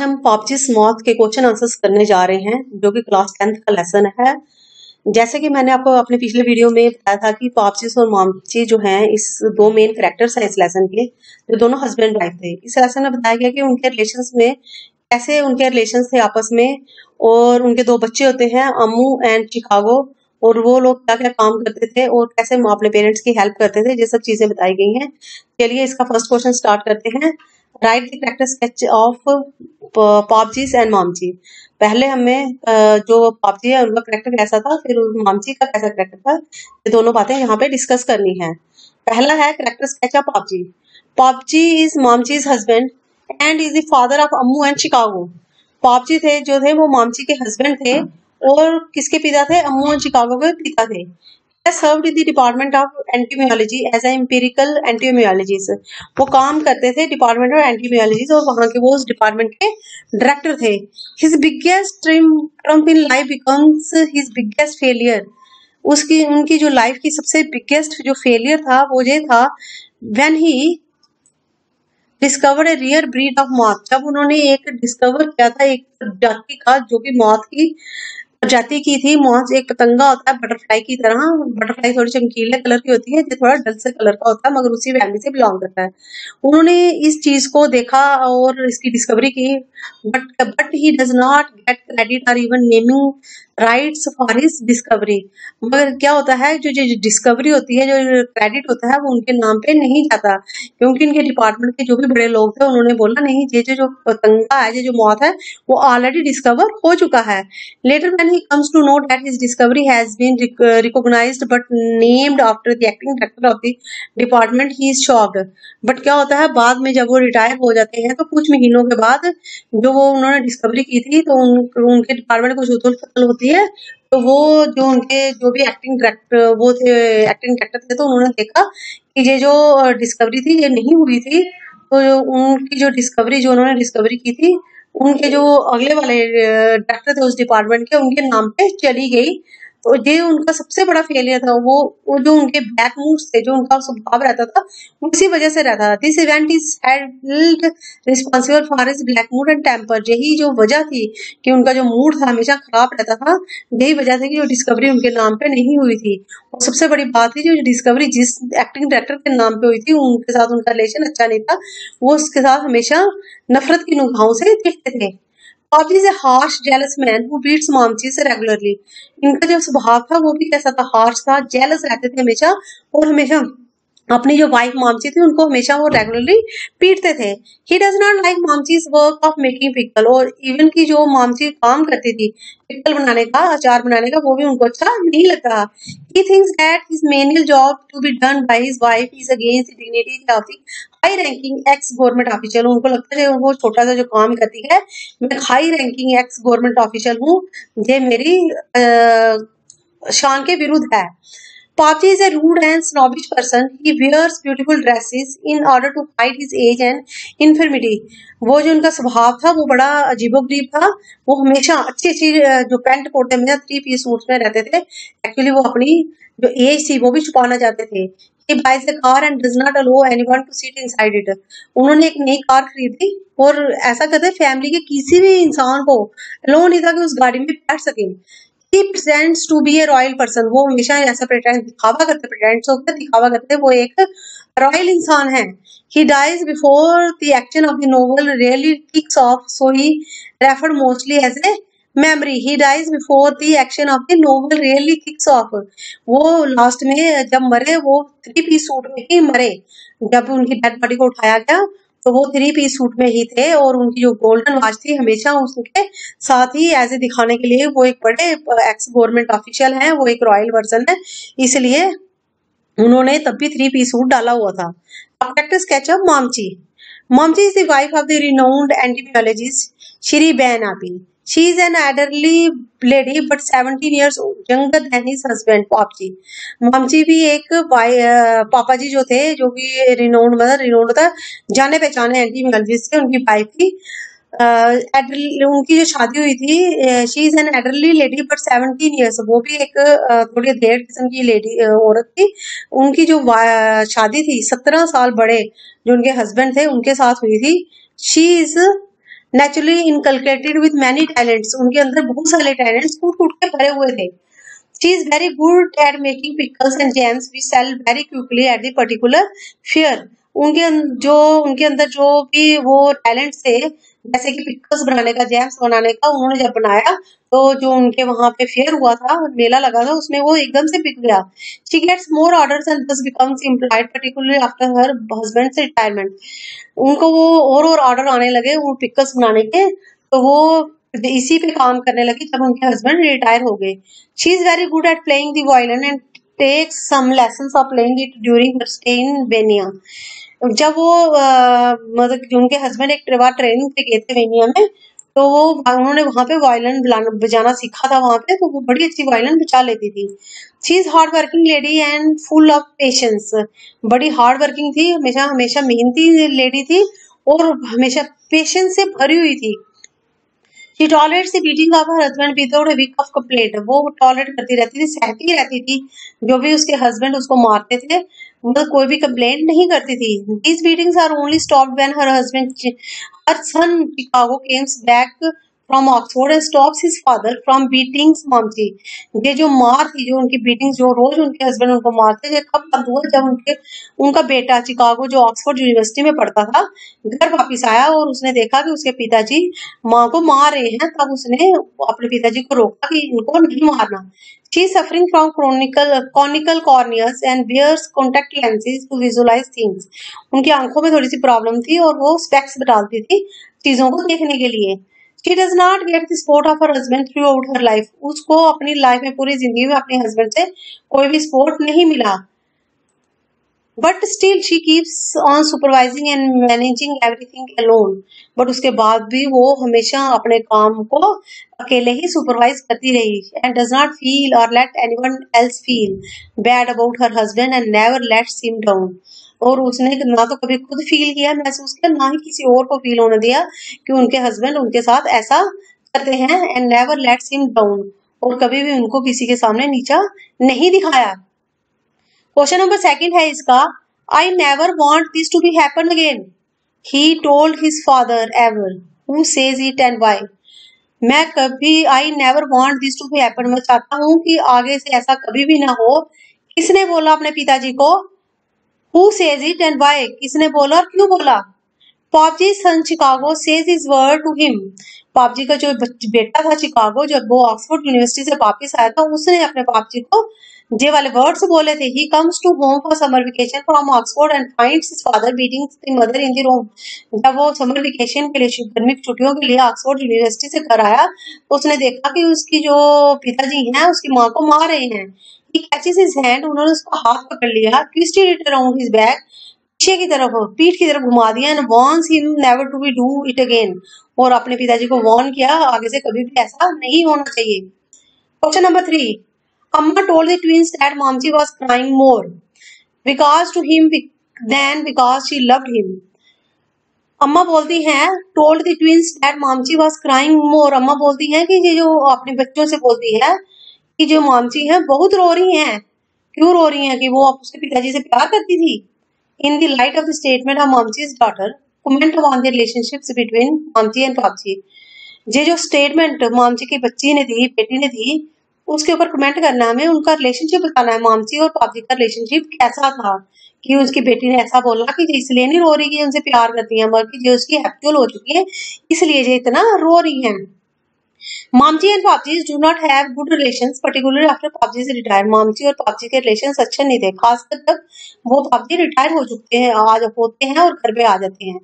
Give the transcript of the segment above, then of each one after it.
हम पॉपचिस मौत के क्वेश्चन आंसर्स करने जा रहे हैं, जो कि क्लास टेंथ का लेसन है। जैसे कि मैंने आपको अपने पिछले वीडियो में बताया था कि पॉपचिस और मॉमची जो हैं, इस दो मेन करेक्टर्स हैं इस लेसन के, जो दोनों हस्बैंड वाइफ थे। इस लेसन में बताया गया कि उनके रिलेशन में, कैसे उनके रिलेशन थे आपस में, और उनके दो बच्चे होते हैं अमू एंड चिकागो, और वो लोग क्या क्या काम करते थे, और कैसे अपने पेरेंट्स की हेल्प करते थे, ये सब चीज़ें बताई गई हैं। चलिए इसका फ़र्स्ट क्वेश्चन स्टार्ट करते हैं। Write the character sketch of Pappachi and Mammachi पहले हमें जो पॉपजी है, उनका करेक्टर कैसा था, फिर मामजी का कैसा करेक्टर था, ये दोनों बातें यहाँ पे डिस्कस करनी है। पहला है character sketch of Pappachi Pappachi is Mammachi's husband and is the father of Ammu and Chacko Pappachi थे, जो थे, वो मामची के हस्बैंड थे और किसके पिता थे? अम्मू एंड शिकागो के पिता थे। Served in the department of entomology as a empirical entomologist वो काम करते थे डिपार्टमेंट ऑफ़ एंटीमियोलॉजी और वहाँ के वो उस डिपार्टमेंट के डायरेक्टर थे। His biggest triumph in life becomes his biggest failure उसकी, उनकी जो लाइफ की सबसे बिगेस्ट जो फेलियर था, वो ये था when he discover a rare breed of moth जब उन्होंने एक डिस्कवर किया था, एक जाति का, जो कि मौत की प्रजाति की थी मौज एक पतंगा होता है बटरफ्लाई की तरह। बटरफ्लाई थोड़ी चमकीले कलर की होती है, जो थोड़ा डल से कलर का होता है, मगर उसी फैमिली से बिलोंग करता है। उन्होंने इस चीज़ को देखा और इसकी डिस्कवरी की but but he does not get credit और even naming rights for his discovery मगर क्या होता है जो जो डिस्कवरी होती है जो क्रेडिट होता है वो उनके नाम पे नहीं जाता। क्योंकि इनके डिपार्टमेंट के जो भी बड़े लोग थे उन्होंने बोला नहीं ये जो जो पतंगा है ये जो मौत है वो ऑलरेडी डिस्कवर हो चुका है। Later when he comes to know that his discovery has been recognised but named after the acting director of the department he is shocked but क्या होता है बाद में जब वो रिटायर हो जाते हैं तो कुछ महीनों के बाद जो वो उन्होंने डिस्कवरी की थी तो उन, उनके डिपार्टमेंट को उथल होती तो वो जो उनके जो भी एक्टिंग डायरेक्टर वो थे एक्टिंग डायरेक्टर थे तो उन्होंने देखा कि ये जो डिस्कवरी थी, ये नहीं हुई थी। तो जो उनकी जो डिस्कवरी जो उन्होंने डिस्कवरी की थी, उनके जो अगले वाले डायरेक्टर थे उस डिपार्टमेंट के, उनके नाम पे चली गई। तो ये उनका सबसे बड़ा फेलियर था, वो वो जो उनके बैक मूव्स थे, जो उनका स्वभाव रहता था उसी वजह से रहता था। This event is held responsible for his black mood and temper यही जो वजह थी कि उनका जो मूड था, हमेशा खराब रहता था, यही वजह थी कि जो डिस्कवरी उनके नाम पे नहीं हुई थी। और सबसे बड़ी बात थी, जो डिस्कवरी जिस एक्टिंग डायरेक्टर के नाम पे हुई थी, उनके साथ उनका रिलेशन अच्छा नहीं था, वो उसके साथ हमेशा नफरत की नुगाहों से दिखते थे। Bobby is a harsh, jealous man who beats momchis regularly. इनका जो स्वभाव था वो भी कैसा था? हार्श था जेलस रहते थे हमेशा और हमेशा अपनी जो वाइफ मामची थी उनको हमेशा वो रेगुलरली पीटते थे. He does not like Mammachi's work of making pickle और इवन की जो मामची काम करती थी पिकल बनाने का अचार बनाने का वो भी उनको अच्छा नहीं लगता he thinks that his menial job to be done by his wife is against dignity of the high ranking ex government official उनको लगता है वो छोटा सा जो काम करती है मैं high ranking ex government official हूँ। ये मेरी आ, शान के विरुद्ध है। Pachi is a rude and snobbish person. He wears beautiful dresses in order to hide his age and infirmity. वो जो उनका स्वभाव था वो बड़ा अजीबोगरीब था। वो हमेशा अच्छी अच्छी जो पैंट कोट हमेशा थ्री पीस सूट में रहते थे। एक्चुअली वो अपनी जो एज थी वो भी छुपाना चाहते थे। उन्होंने एक नई कार खरीदी और ऐसा करते फैमिली के किसी भी इंसान को अलो नहीं था कि उस गाड़ी में बैठ सके। रॉयल पर्सन वो हमेशा ऐसा प्रेटेंट दिखावा करते प्रेटेंट तो होकर दिखावा करते वो एक रॉयल इंसान है। He dies before the action of the novel really kicks off so he referred mostly as a memory. He dies before the action of the novel really kicks off. वो लास्ट में जब मरे, वो three piece suit में ही मरे। जब उनकी dead body को उठाया गया तो वो थ्री पीस सूट में ही थे और उनकी जो गोल्डन वॉच थी, हमेशा उसके साथ ही ऐसे दिखाने के लिए वो एक बड़े एक्स गवर्नमेंट ऑफिशियल हैं, वो एक रॉयल वर्जन है। इसलिए उन्होंने तब भी थ्री पीस सूट डाला हुआ था। Sketch of Mammachi Mammachi is the wife of the renowned entomologist Shri ban आबी She is an elderly lady but 17 years younger than his husband Popji. भी एक पापा जी जो थे जो कि रिनोड मतलब रिनोड था जाने पहचाने एंटी मेलोजिस्ट थे उनकी वाइफ Uh, उनकी जो शादी हुई थी she is an elderly lady but seventeen years वो भी एक थोड़ी देर किस्म की लेडी औरत थी। उनकी जो शादी थी सत्रह साल बड़े जो उनके हस्बैंड थे उनके साथ हुई थी। She is naturally inculcated with many talents उनके अंदर बहुत सारे टैलेंट्स कूट कूट के भरे हुए थे। She is very good at making pickles and jams we sell very quickly at the particular fair उनके जो, उनके अंदर जो भी वो टैलेंट थे, जैसे कि पिकल्स बनाने का जैम्स बनाने का, उन्होंने जब बनाया तो जो उनके वहाँ पे फेयर हुआ था, मेला लगा था, उसमें वो एकदम से बिक गया। She gets more orders and this becomes employed particularly after her husband से रिटायरमेंट उनको वो और और ऑर्डर आने लगे, वो पिकल्स बनाने के। तो वो इसी पे काम करने लगी जब उनके हस्बैंड रिटायर हो गए। She is very good at playing the violin and takes some lessons of playing it during her stay in बेनिया जब वो मतलब उनके हस्बैंड एक बार ट्रेनिंग पे गए थे वेनिया में तो वो उन्होंने वहाँ पे वायलिन बजाना सीखा था वहाँ पे तो वो बड़ी अच्छी वायलिन बजा लेती थी। She is hard working lady and full of patience बड़ी हार्ड वर्किंग थी, हमेशा हमेशा मेहनती लेडी थी और हमेशा पेशेंस से भरी हुई थी। She tolerates beating of her husband without a week of complaint वो टॉयलेट करती रहती थी, सहती रहती थी। जो भी उसके हस्बैंड उसको मारते थे मतलब कोई भी कंप्लेंट नहीं करती थी। These beatings are only stop when her husband her son Chicago comes back from Oxford and stops his father from beatings Mamsie ये जो मार थी, जो उनकी बीटिंग्स जो रोज उनके हस्बैंड उनको मारते थे कब बंद हुआ जब उनके, उनका बेटा चिकागो जो ऑक्सफोर्ड यूनिवर्सिटी में पढ़ता था, घर वापिस आया और उसने देखा कि उसके पिताजी माँ को मार रहे हैं, तब उसने अपने पिताजी को रोका कि इनको नहीं मारना। Is suffering from chronical, conical corneas and wears contact lenses to visualize things. उनकी आँखों में थोड़ी सी प्रॉब्लम थी और वो स्पेक्स डालती थी चीज़ों को देखने के लिए। She does not get the support of her husband throughout her life. उसको अपनी लाइफ में पूरी ज़िंदगी में अपने हस्बैंड से कोई भी सपोर्ट नहीं मिला। But still she keeps on supervising and managing everything alone but उसके बाद भी वो हमेशा अपने काम को अकेले ही सुपरवाइज करती रही and does not feel or let anyone else feel bad about her husband and never let him down और उसने ना तो कभी खुद फील किया महसूस किया ना ही किसी और को फील होने दिया कि उनके हस्बैंड उनके साथ ऐसा करते हैं and never let him down और कभी भी उनको किसी के सामने नीचा नहीं दिखाया। क्वेश्चन नंबर सेकंड है इसका। I never want this to be happen again he told his father ever who says it and why मैं कभी I never want this to be happen मैं चाहता हूँ कि आगे से ऐसा कभी भी ना हो। किसने बोला अपने पिताजी को? Who says it and why किसने बोला और क्यों बोला? Papsie son Chicago says is word to him Papsie का जो बेटा था चिकागो जब वो ऑक्सफोर्ड यूनिवर्सिटी से वापस आया था, उसने अपने पापजी को जे वाले वर्ड्स बोले थे he comes to home for summer vacation from Oxford and finds his father beating mother in the room जब वो समर वेकेशन के लिए, गर्मी की छुट्टियों के लिए ऑक्सफोर्ड यूनिवर्सिटी से घर आया तो उसने देखा कि उसकी जो पिताजी हैं, उसकी माँ को मार रहे हैं। उन्होंने उसका हाथ पकड़ लिया पीछे की तरफ़, पीठ की तरफ़ घुमा दिया and warns him never to be do it again और अपने पिताजी को वॉर्न किया, आगे से कभी भी ऐसा नहीं होना चाहिए। Question number three Amma told the twins that Mamsie was crying more because to him then because she loved him Amma बोलती हैं told the twins that Mamsie was crying more Amma बोलती हैं कि ये जो अपने बच्चों से बोलती है कि जो मामसी हैं, बहुत रो रही हैं। क्यों रो रही हैं? कि वो उसके पिताजी से प्यार करती थी? In the light of the statement of Mamsie's daughter comment on the relationships between Mamsie and Papsie ये जो स्टेटमेंट मामसी की बच्ची ने दी, बेटी ने दी, उसके ऊपर कमेंट करना हमें, उनका रिलेशनशिप बताना है। मामसी और पापसी का रिलेशनशिप कैसा था? कि उसकी बेटी ने ऐसा बोला कि इसलिए नहीं रो रही कि उनसे प्यार करती हैं, बल्कि जो उसकी एक्चुअल हो चुकी है, इसलिए ये इतना रो रही हैं। Mamji and Papji do not have good relations, particularly after Papji is retired. Mamji और Papji के relations अच्छे नहीं थे खासकर जब वो Papji रिटायर हो चुके हैं आज होते हैं और घर पे आ जाते हैं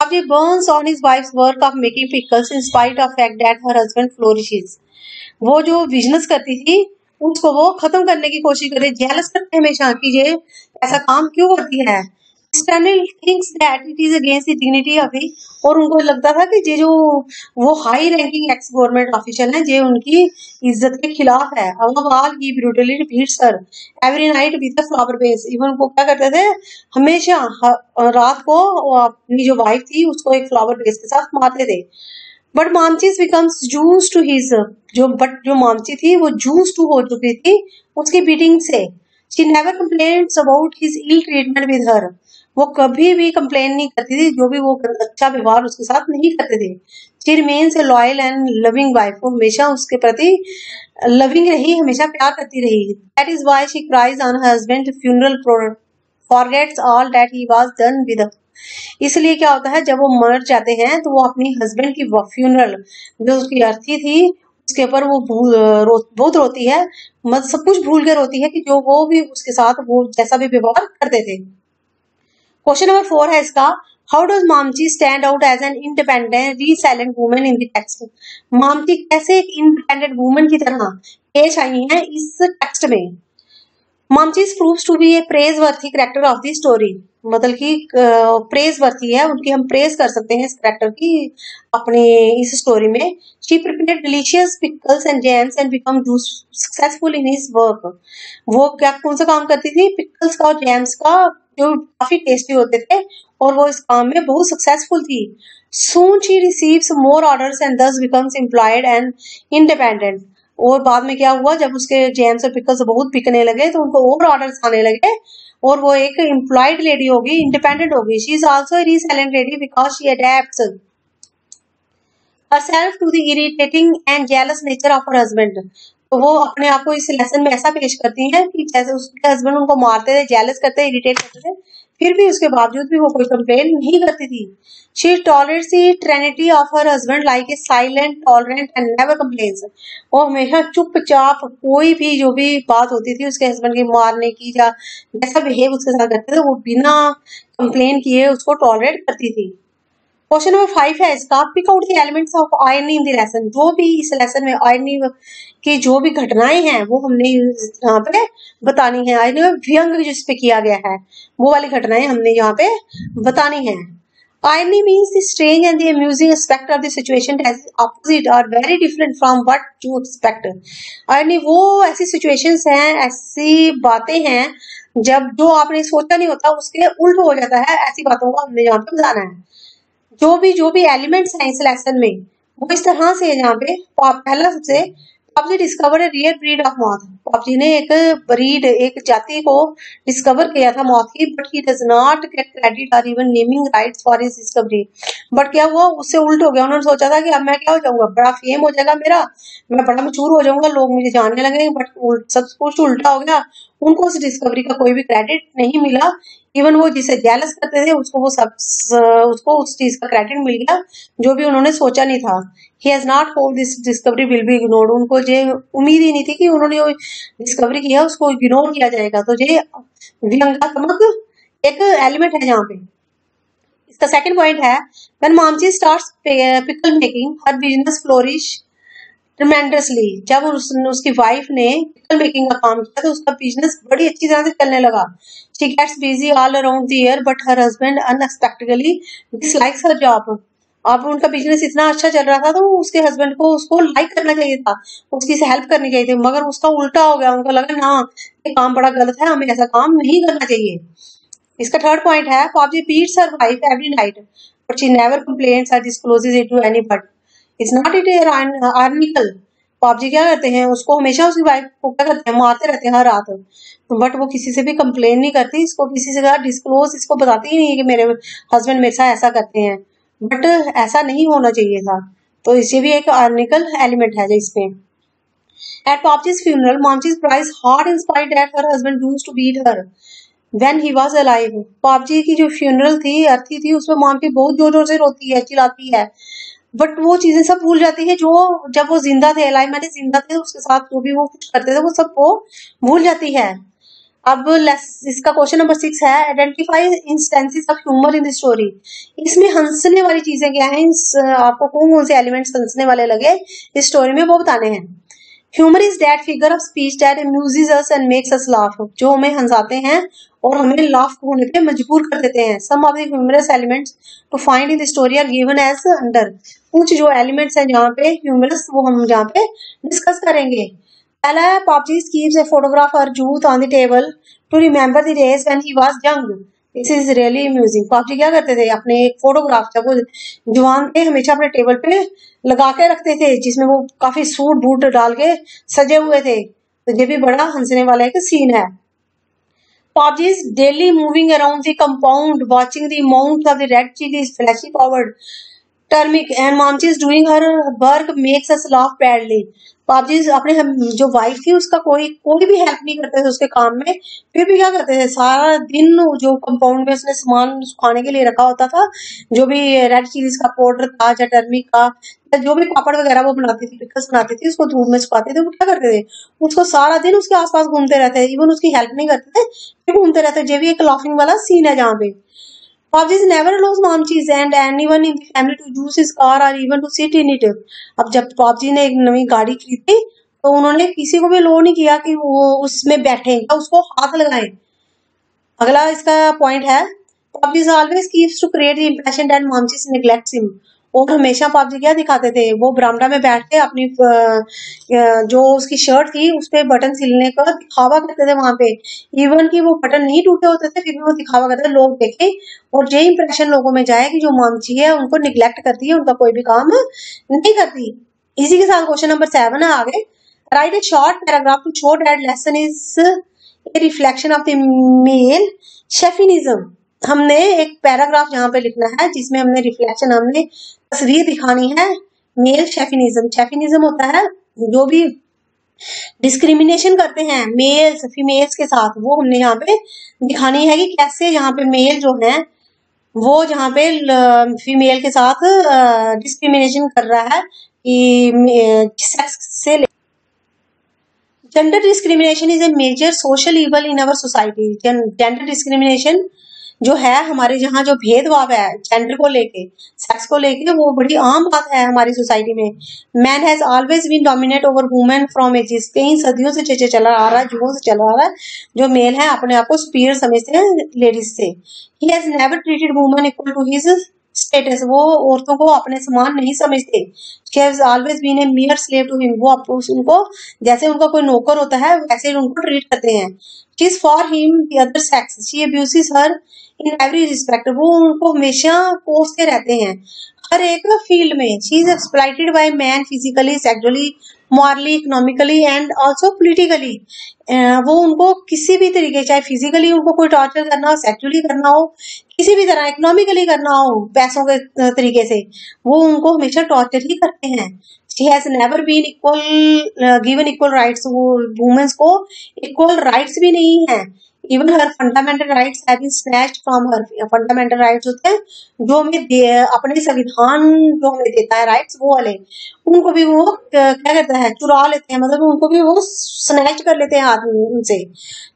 Papji burns on his wife's work of making pickles in spite of fact that her husband flourishes. वो जो बिज़नेस करती थी उसको वो खत्म करने की कोशिश करे जेलस करते हमेशा कि ये ऐसा काम क्यों करती है Stanley thinks that it is against the dignity of the, और उनको लगता था कि ये जो वो high ranking ex government official है, ये उनकी इज़्ज़त के खिलाफ है। Agarwal he brutally repeats her every night with the flower vase even वो क्या करते थे? हमेशा रात को अपनी जो वाइफ थी, उसको एक फ्लावर बेस के साथ मारते थे। But Mamsie's becomes used to his जो बट जो मामची थी, वो जूस टू हो चुकी थी उसकी बीटिंग से। She never complains about his ill treatment with her वो कभी भी कंप्लेन नहीं करती थी जो भी वो अच्छा व्यवहार उसके साथ नहीं करते थे। She remains a loyal and loving wife वो हमेशा उसके प्रति लविंग रही हमेशा प्यार करती रही। That is why she cries on husband funeral forgets all that he was done with इसलिए क्या होता है जब वो मर जाते हैं तो वो अपनी हस्बैंड की फ्यूनरल जो उसकी अर्थी थी उसके ऊपर वो रो, बहुत रोती है। मत सब कुछ भूल कर रोती है कि जो वो भी उसके साथ वो जैसा भी व्यवहार करते थे। क्वेश्चन नंबर फोर है इसका how does Mamsie stand out as an independent resilient women in text Mamsie कैसे एक इंडिपेंडेंट वुमेन की तरह पेश आई है इस टेक्स्ट में? Mamsie proves to be a praise worthy character of the story मतलब कि प्रेज वर्थी है, उनकी हम प्रेज कर सकते हैं इस करेक्टर की, अपनी इस स्टोरी में। She prepare delicious pickles and jams and become successful in his work वो क्या, कौन सा काम करती थी? पिकल्स का और जैम्स का जो काफ़ी टेस्टी होते थे, और वो इस काम में बहुत सक्सेसफुल थी। Soon she receives more orders and thus becomes employed and independent. और बाद में क्या हुआ, जब उसके जेम्स और पिकल्स बहुत बिकने लगे तो उनको और ऑर्डर्स आने लगे और वो एक एम्प्लॉयड लेडी होगी इंडिपेंडेंट होगी. She is also resilient lady because she adapt herself to the irritating and jealous nature of her husband. तो वो अपने आप को इस लेसन में ऐसा पेश करती हैं कि जैसे उसके हस्बैंड उनको मारते थे जेलस करते इरिटेट करते थे फिर भी उसके बावजूद भी वो कोई कंप्लेन नहीं करती थी। She tolerates the tyranny of her husband like a silent tolerant and never complains वो हमेशा चुपचाप कोई भी जो भी बात होती थी उसके हस्बैंड के मारने की या जैसा बिहेव उसके साथ करते थे, वो बिना कंप्लेन किए उसको टॉलरेट करती थी। क्वेश्चन नंबर फाइव है इसका। Pick out the elements of irony in the lesson जो भी इस लेसन में आयरनी की जो भी घटनाएँ हैं, वो हमने यहाँ पे बतानी है। आयरनी व्यंग जिस पे किया गया है, वो वाली घटनाएँ हमने यहाँ पे बतानी है। Irony means the strange and the amusing aspect of the situation as opposite or very different from what you expect. Irony वो ऐसी situations हैं, ऐसी बातें हैं, जब जो आपने सोचा नहीं होता, उसके उल्ट हो जाता है, ऐसी बातों को हमने यहाँ पे बताना है। जो भी जो भी एलिमेंट्स हैं इस लेसन में, वो इस तरह से है यहाँ पे। पहला सबसे आपने discover real breed of moth Papsie ने एक ब्रीड एक जाति को डिस्कवर किया था मॉथ की but he does not get credit और even naming rights for his discovery but क्या हुआ? उससे उल्ट हो गया। उन्होंने सोचा था कि अब मैं क्या हो जाऊँगा? बड़ा फेम हो जाएगा मेरा। मैं बड़ा मशहूर हो जाऊँगा। लोग मुझे जानने लगेंगे बट सब कुछ उल्टा हो गया। उनको उस डिस्कवरी का कोई भी क्रेडिट नहीं मिला। इवन वो जिसे जेलस करते थे, उसको वो सब उसको उस चीज़ का क्रेडिट मिल गया, जो भी उन्होंने सोचा नहीं था। He has not hold this discovery will be ignored उनको जे उम्मीद ही नहीं थी कि उन्होंने जो डिस्कवरी किया, उसको इग्नोर किया जाएगा। तो ये व्यंगात्मक एक एलिमेंट है यहाँ पे। इसका सेकंड पॉइंट है when Mamsie starts pickle making her business flourish tremendously जब उस, उसकी वाइफ ने पिकल मेकिंग का काम किया तो उसका बिज़नेस बड़ी अच्छी तरह से चलने लगा। She gets busy all around the year but her husband unexpectedly dislikes her job अब उनका बिज़नेस इतना अच्छा चल रहा था तो उसके हस्बैंड को उसको लाइक करना चाहिए था। उसकी से हेल्प करनी चाहिए थी मगर उसका उल्टा हो गया। उनको लगा ना ये काम बड़ा गलत है हमें ऐसा काम नहीं करना चाहिए। इसका थर्ड पॉइंट है Papsie beats her wife every night but she never complains और discloses it to any but it's not it ironical Papsie क्या करते हैं, उसको हमेशा उसकी वाइफ को क्या करते हैं, मारते रहते हैं हर रात। बट वो किसी से भी कंप्लेन नहीं करती, इसको किसी से डिस्क्लोज इसको बताती ही नहीं है कि मेरे हस्बैंड मेरे साथ ऐसा करते हैं। बट ऐसा नहीं होना चाहिए था। तो इसे भी एक आर्निकल एलिमेंट है इसमें Papsie's funeral Mamsie's prize hot inspired that her husband used to beat her when he was alive Papsie की जो फ्यूनरल थी, अर्थी थी, उसमें मॉमजी बहुत ज़ोर ज़ोर से रोती है, चिल्लाती है। बट वो चीज़ें सब भूल जाती है जो जब वो ज़िंदा थे अलाइव मैंने ज़िंदा थे, उसके साथ जो भी वो कुछ करते थे, वो सब वो भूल जाती है। अब इसका क्वेश्चन नंबर सिक्स है identify instances of humour in the story इसमें हंसने वाली चीज़ें क्या है? आपको कौन कौन से एलिमेंट्स हंसने वाले लगे? इस स्टोरी में वो बताने हैं। Humour is that figure of speech that amuses us and makes us laugh जो हमें हंसाते हैं और हमें लाफ होने पे मजबूर कर देते हैं। Some of the humorous elements to find in the story are given as under कुछ जो एलिमेंट्स हैं जहाँ पे ह्यूमरस वो हम जहाँ पे डिस्कस करेंगे। पहला है Popsy keeps a photograph of youth on the table to remember the days when he was young. This is really amusing Papsie क्या करते थे? अपने एक फोटोग्राफ था वो जवान थे हमेशा अपने टेबल पे लगा के रखते थे जिसमें वो काफ़ी सूट बूट डाल के सजे हुए थे। तो ये भी बड़ा हंसने वाला एक सीन है। Pabji is daily moving around the compound, watching the of of the red chilies, fleshy powered turmeric, and Momji is doing her work makes us laugh badly. Papsie अपने जो वाइफ थी उसका कोई कोई भी हेल्प नहीं करते थे उसके काम में फिर भी क्या करते थे सारा दिन जो कंपाउंड में उसने सामान सुखाने के लिए रखा होता था जो भी रेड चिलीज का पाउडर था या टर्मिक का या जो भी पापड़ वगैरह वो बनाती थी पिकल्स बनाती थी उसको धूप में सुखाते थे वो क्या करते थे? उसको सारा दिन उसके आसपास घूमते रहते थे इवन उसकी हेल्प नहीं करते थे फिर घूमते रहते ये भी एक लाफिंग वाला सीन है जहाँ पे। Pabji never lost mom cheese and anyone in the family to use his car or even to sit in it. अब जब पापजी ने एक नई गाड़ी खरीदी तो उन्होंने किसी को भी लो नहीं किया कि वो उसमें बैठे, या उसको हाथ लगाए अगला इसका पॉइंट है Papsie always keeps to create the impression that Mamsie's neglects him और हमेशा पापजी क्या दिखाते थे? वो बरामदा में बैठ के अपनी जो उसकी शर्ट थी, उस पर बटन सिलने का दिखावा करते थे वहाँ पे। इवन कि वो बटन नहीं टूटे होते थे, फिर भी वो दिखावा करते थे, लोग देखे, और ये इंप्रेशन लोगों में जाए कि जो मामची है, उनको निग्लेक्ट करती है, उनका कोई भी काम नहीं करती। इसी के साथ क्वेश्चन नंबर सेवन है आगे write a short paragraph to show that lesson is a reflection of the male chauvinism हमने एक पैराग्राफ यहाँ पे लिखना है, जिसमें हमने रिफ्लेक्शन हमने तस्वीर दिखानी है मेल शेफिनिज्म शेफिनिज्म होता है, जो भी डिस्क्रिमिनेशन करते हैं मेल्स फीमेल्स के साथ, वो हमने यहाँ पे दिखानी है कि कैसे यहाँ पे मेल जो है, वो जहाँ पे फीमेल के साथ डिस्क्रिमिनेशन कर रहा है कि सेक्स से gender discrimination is a major social evil in our society gender discrimination जो है हमारे यहाँ जो भेदभाव है जेंडर को लेके सेक्स को लेके, वो बड़ी आम बात है हमारी सोसाइटी में। Man has always been dominate over women from ages कई सदियों से चेचे चला आ रहा है, जुगों से चला आ रहा है, जो मेल है अपने आप को स्पीयर समझते हैं लेडीज़ से। He has never treated women equal to his status वो औरतों को अपने समान नहीं समझते। Always been a mere slave to him वो उनको, जैसे उनका कोई नौकर होता है, वैसे उनको ट्रीट करते हैं। She for him the other sex she abuses her in every respect वो उनको हमेशा कोसते रहते हैं। हर एक फ़ील्ड में। She is exploited by man physically sexually morally economically and also politically वो उनको किसी भी तरीके, चाहे फिजिकली उनको कोई टॉर्चर करना हो सेक्चुअली करना हो, किसी भी तरह इकोनॉमिकली करना हो, पैसों के तरीके से, वो उनको हमेशा टॉर्चर ही करते हैं। She has never been equal given equal rights वो वुमेन्स को इक्वल राइट्स भी नहीं है। Even her fundamental rights have from her fundamental rights होते हैं, जो हमें अपने संविधान जो हमें देता है राइट्स वो वाले, उनको भी वो क्या कहता है, चुरा लेते हैं मतलब उनको भी वो स्नैच कर लेते हैं आदमी उनसे।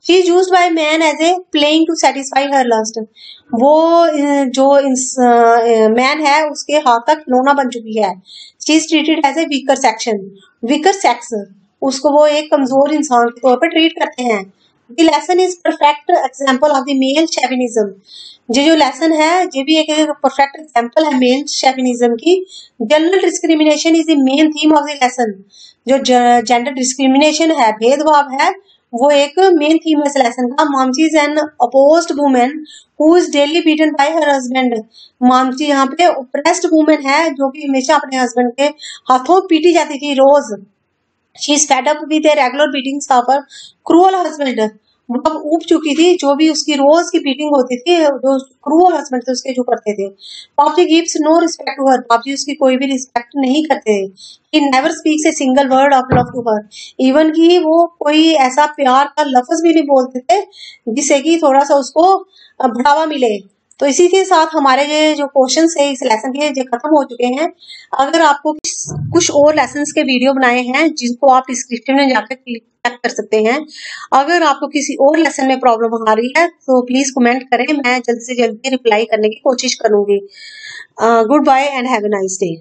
She is use by man as a playing to satisfy her lust वो जो मैन है, उसके हाथ का खिलौना बन चुकी है। She is treated as a weaker section weaker sex उसको वो एक कमज़ोर इंसान के तौर पर ट्रीट करते हैं। The lesson is perfect example of the male chauvinism. ये जो लेसन है, ये भी एक परफेक्ट एग्ज़ाम्पल है मेल शेफिनिज्म की। General discrimination is the main theme of the lesson जो जेंडर डिस्क्रिमिनेशन है, भेदभाव है, वो एक मेन थीम है इस लेसन का। Mamsie is an oppressed women who is daily beaten by her husband Mamsie यहाँ पे ओप्रेस्ड वुमेन है, जो कि हमेशा अपने हस्बैंड के हाथों पीटी जाती थी रोज। She is fed up with regular beatings of her cruel husband वो अब ऊब चुकी थी, जो भी उसकी रोज की बीटिंग होती थी, जो क्रूअल हस्बैंड थे, उसके जो करते थे। Papsie gives no respect to her Papsie उसकी कोई भी रिस्पेक्ट नहीं करते। He never speaks a single word of love to her even की वो कोई ऐसा प्यार का लफ्ज भी नहीं बोलते थे, जिससे कि थोड़ा सा उसको बढ़ावा मिले। तो इसी के साथ हमारे ये जो क्वेश्चन है, इस लेसन के ये खत्म हो चुके हैं। अगर आपको कुछ और लेसन के वीडियो बनाए हैं, जिनको आप डिस्क्रिप्शन में जाकर क्लिक कर सकते हैं। अगर आपको किसी और लेसन में प्रॉब्लम आ रही है तो प्लीज़ कमेंट करें। मैं जल्द से जल्दी रिप्लाई करने की कोशिश करूँगी। Goodbye and have a nice day